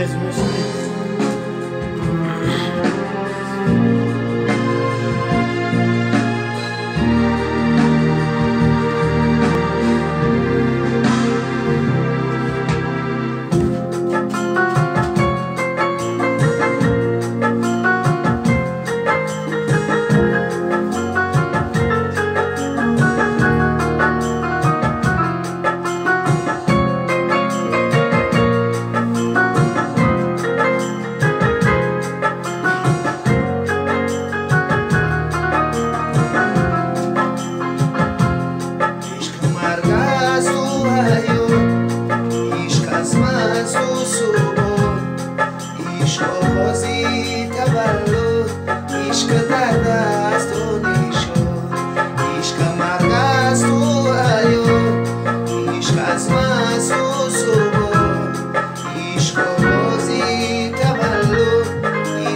émotionné.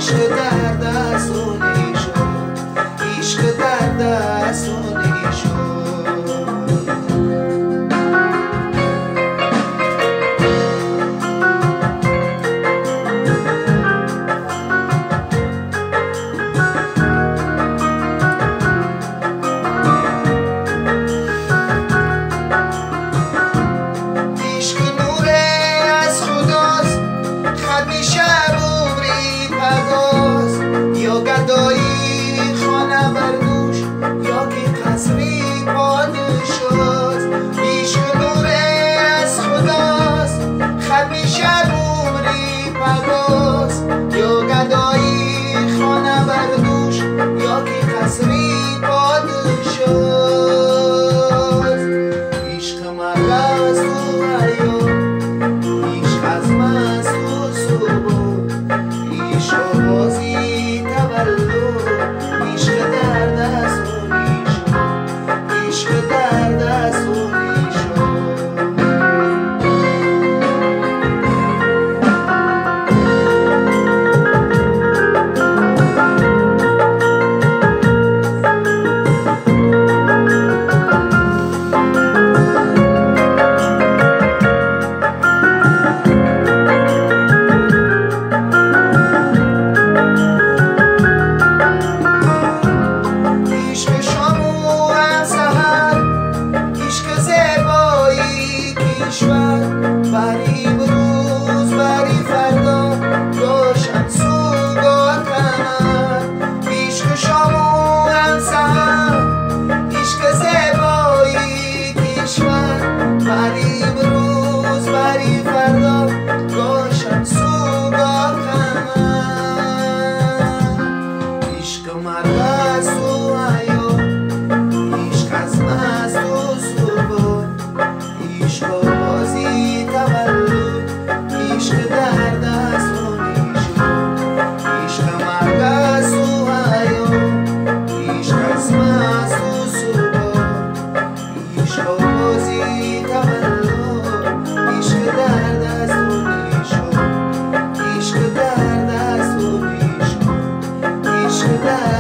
should I? Sri Yeah.